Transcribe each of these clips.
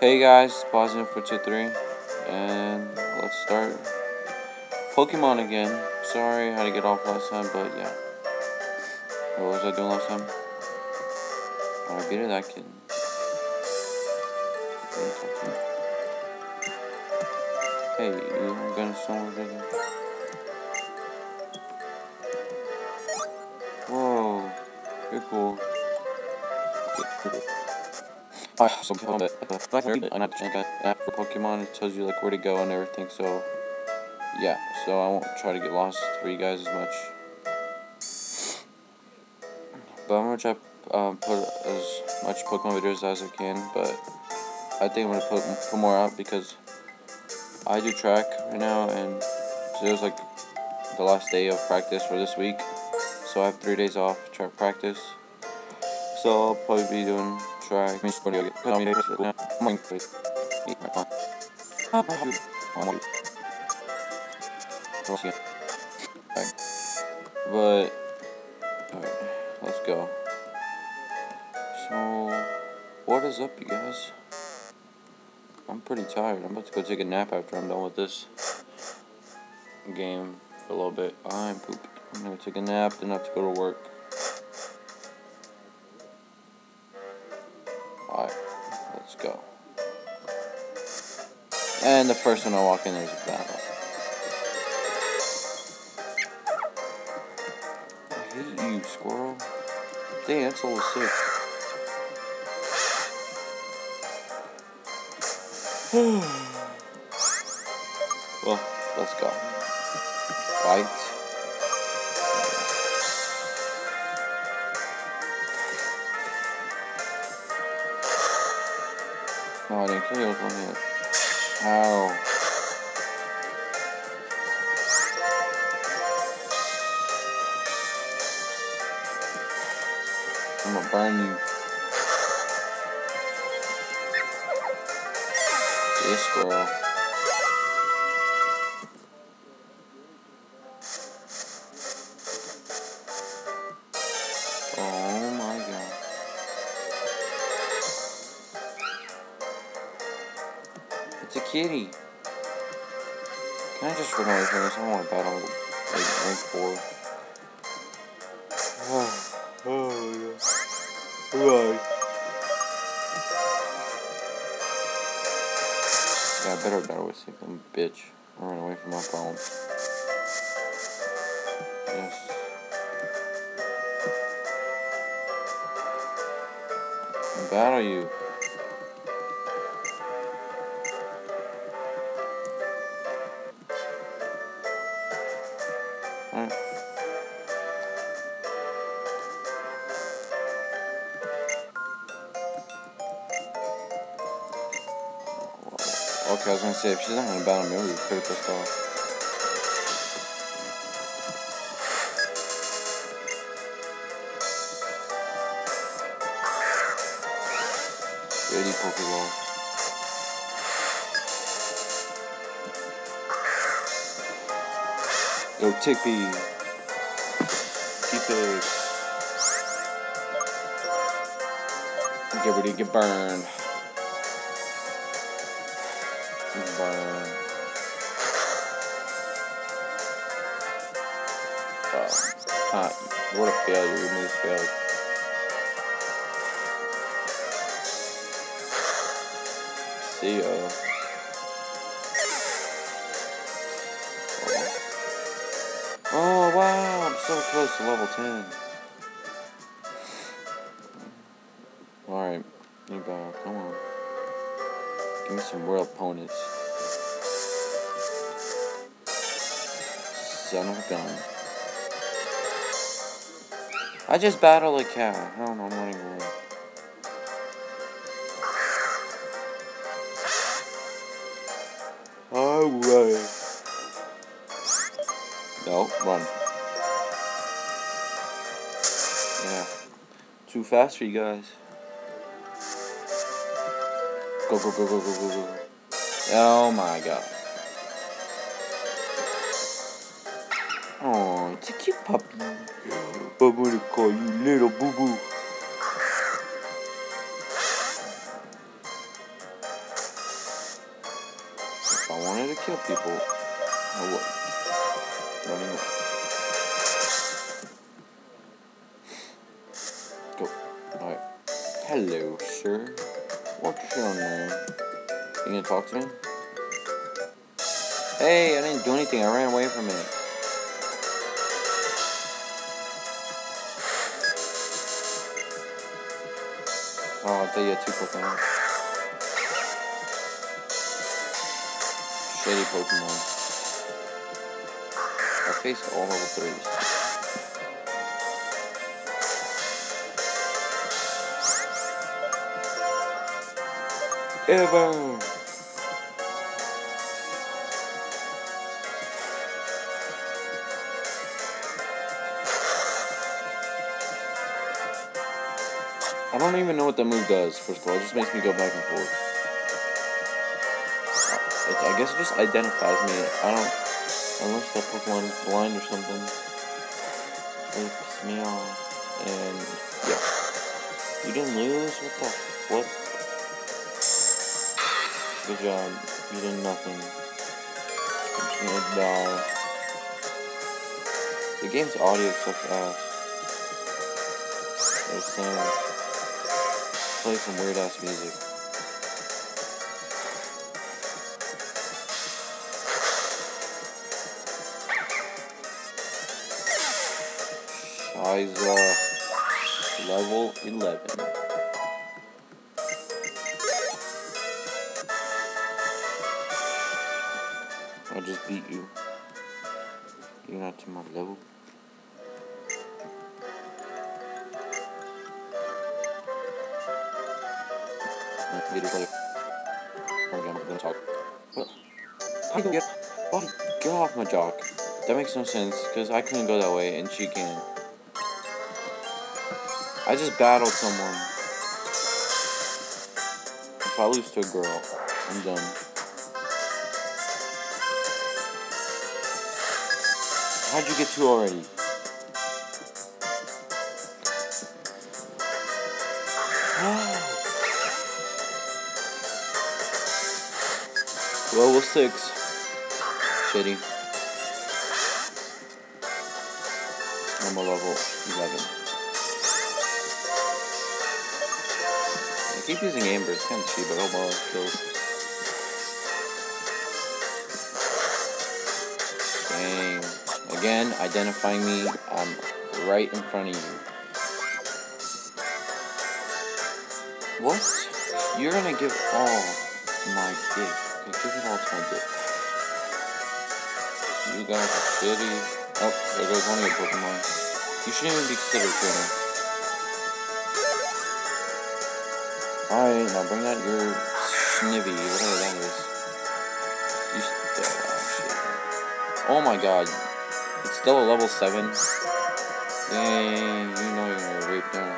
Hey guys, pausing for 2-3, and let's start Pokemon again. Sorry, I had to get off last time, but yeah. What was I doing last time? Oh, I beat it, that kid. Hey, you gonna somewhere bigger? Whoa, you're cool. Alright, so I'm not an app for Pokemon. It tells you like where to go and everything. So yeah, so I won't try to get lost for you guys as much. But I'm gonna try um, put as much Pokemon videos as I can. But I think I'm gonna put put more out because I do track right now, and today's like the last day of practice for this week. So I have three days off track practice. So I'll probably be doing track. But alright, let's go. So what is up you guys? I'm pretty tired. I'm about to go take a nap after I'm done with this game for a little bit. I'm pooped. I'm gonna take a nap, then I have to go to work. The first one I walk in, there's a battle. I hate you, squirrel. Dang, that's level 6. well, let's go. Fight. Oh, I didn't kill you with one hit. How? I'm gonna burn you. This squirrel. Kitty. Can I just run away from this? I don't want to battle like rank 4. Oh, oh yeah. Right. Yeah, I better die with some bitch. I ran away from my phone. Yes. Battle you. Okay, I was gonna say, if she's not gonna battle me, I'm gonna pretty pissed off. Ready, Pokeball. Yo, Tippy. Keep it. Get ready to get burned. Wow. Huh. What a failure. We move failed. See ya. Oh wow, I'm so close to level 10. Alright, come on. Give me some real opponents. Son of a gun. I just battled a cat. I don't know, I'm running away. Alright. No, run. Yeah. Too fast for you guys. Go, go, go, go, go, go, go. Oh my god. Oh, it's a cute puppy. I'm gonna call you little boo boo. if I wanted to kill people, I would. Running away. Go. Alright. Hello, sir. What's your name? You gonna talk to me? Hey, I didn't do anything. I ran away from it. Oh, I thought you had two Pokemon. Shady Pokemon. I faced all level 3s. Ever! I don't even know what that move does, first of all. It just makes me go back and forth. I, I guess it just identifies me. I don't... Unless that Pokemon is blind or something. It pisses me off. And, yeah. You didn't lose? What the flip? Good job. You did nothing. Just gonna die. The game's audio sucks ass. There's sound play some weird ass music. Shiza. Level 11. Beat you. You're not to my level. video I'm gonna talk. What? Do you get? Oh, get off my jock. That makes no sense, because I couldn't go that way, and she can. I just battled someone. If I lose to a girl, I'm done. How'd you get two already? Level 6. Shitty. I'm a level 11. I keep using Ember, it's kind of cheap, but oh well, kills. Again, identifying me, I'm right in front of you. What? You're gonna give all my. Okay, give it all to my dick. You guys are shitty. Oh, there goes one of your Pokemon. You shouldn't even be considered training. Alright, now bring out your Snivy, whatever that is. You oh shit. Oh my god. Still a level 7. Dang, you know you're gonna get raped down.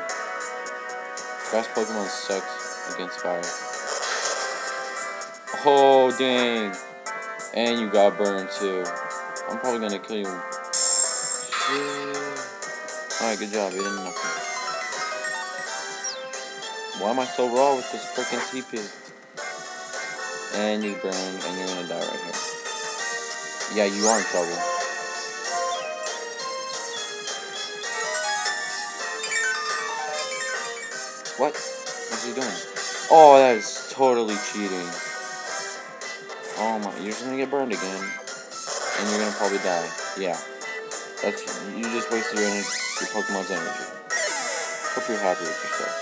Grass Pokemon sucks against fire. Oh, dang. And you got burned, too. I'm probably gonna kill you. Alright, good job. You did nothing. Why am I so raw with this freaking TP? And you burned, and you're gonna die right here. Yeah, you are in trouble. What? What's he doing? Oh, that is totally cheating. Oh my, you're just gonna get burned again. And you're gonna probably die. Yeah. That's, you just wasted your, energy, your Pokemon's energy. Hope you're happy with yourself.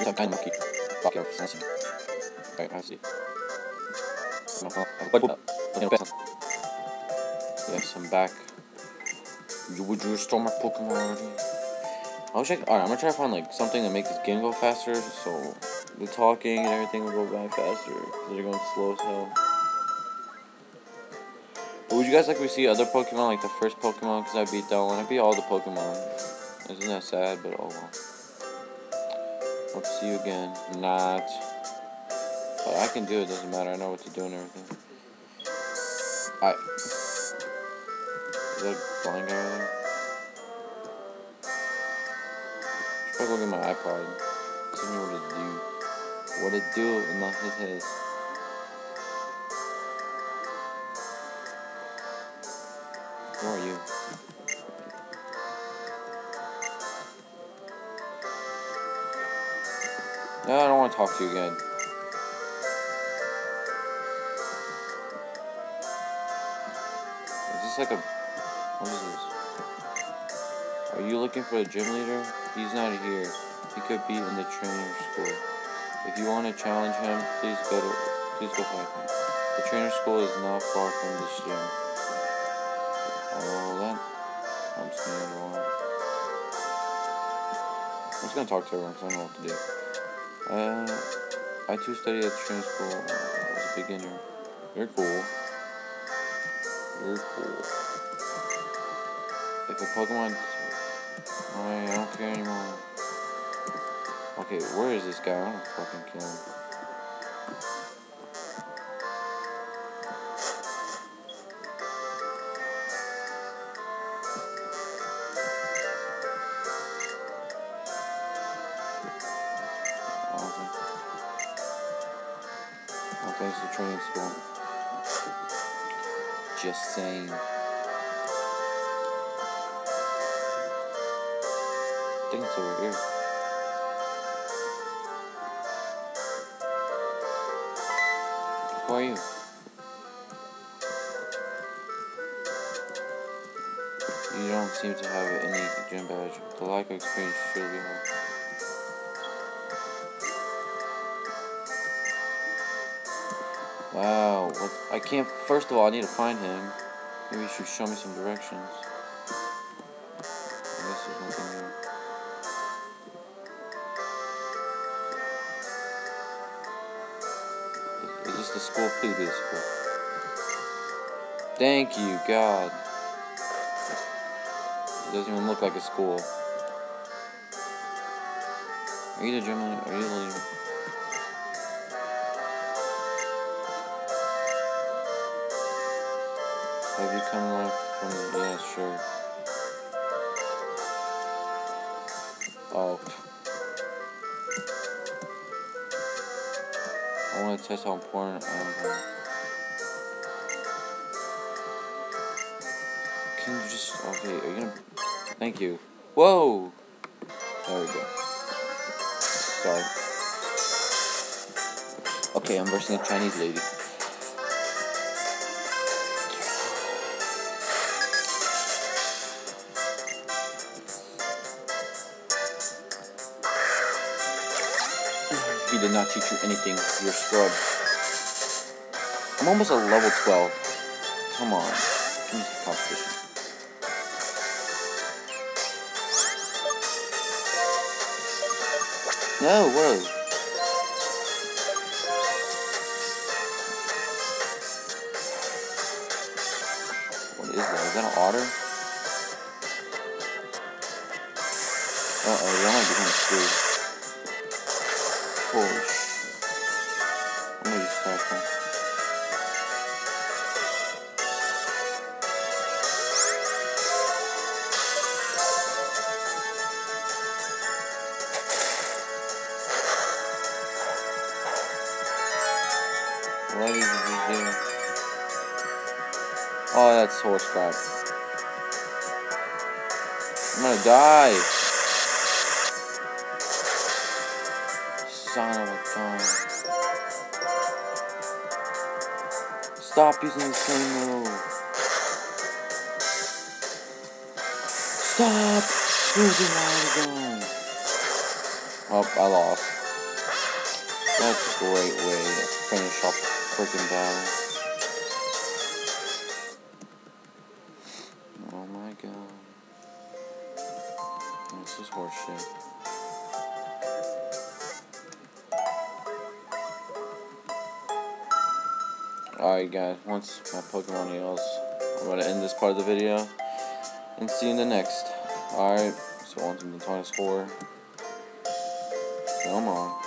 I'm kind of lucky. Fuck you, it's nice. Right, I see. Yes, I'm back. You would you restore my Pokemon already? I wish I could, alright, I'm gonna try to find like something to make this game go faster, so the talking and everything will go by faster, they're going slow as hell. But would you guys like to see other Pokemon, like the first Pokemon, because I beat that one? I beat all the Pokemon. Isn't that sad, but oh well. Hope to see you again. Not. But I can do it, doesn't matter, I know what to do and everything. I. Is that blind guy there? I'll go get my iPod. Tell me what to do. What to do in my his head. Who are you? No, I don't want to talk to you again. Is this like a... you looking for a gym leader? He's not here. He could be in the trainer school. If you want to challenge him, please go to... Please go find him. The trainer school is not far from this gym. Oh, that... I'm seeing wrong. I'm just gonna talk to everyone because I don't know what to do. Uh, I too studied at the trainer school as a beginner. You're cool. You're cool. If a Pokemon... I don't care anymore. Okay, where is this guy? I don't fucking kill him. I don't it's a training school. Just saying. Who are you? You don't seem to have any gym badge. The lack of experience should be hard. Wow, what, I can't. First of all, I need to find him. Maybe you should show me some directions. Is- the school? The school. Thank you, God. It doesn't even look like a school. Are you the leader? Are you the? Have you come live from the... Yeah, sure. Oh. I want to test how important I am. Um, can you just... Okay, are you gonna... Thank you. Whoa! There we go. Sorry. Okay, I'm versing a Chinese lady. He did not teach you anything. You're scrub. I'm almost a level 12. Come on. Give me some competition. No, whoa. What is that? Is that an otter? Uh-oh, y'all might be kind screwed. I'm gonna die. Son of a gun. Stop using the same move. Stop using my gun. Oh, I lost. That's a great way to finish off freaking battle. Oh my god. This is horseshit. Alright guys, once my Pokemon heals, I'm gonna end this part of the video and see you in the next. Alright, so on to the score. Come on.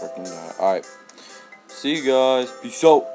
Freaking die. Alright. See you guys. Peace out.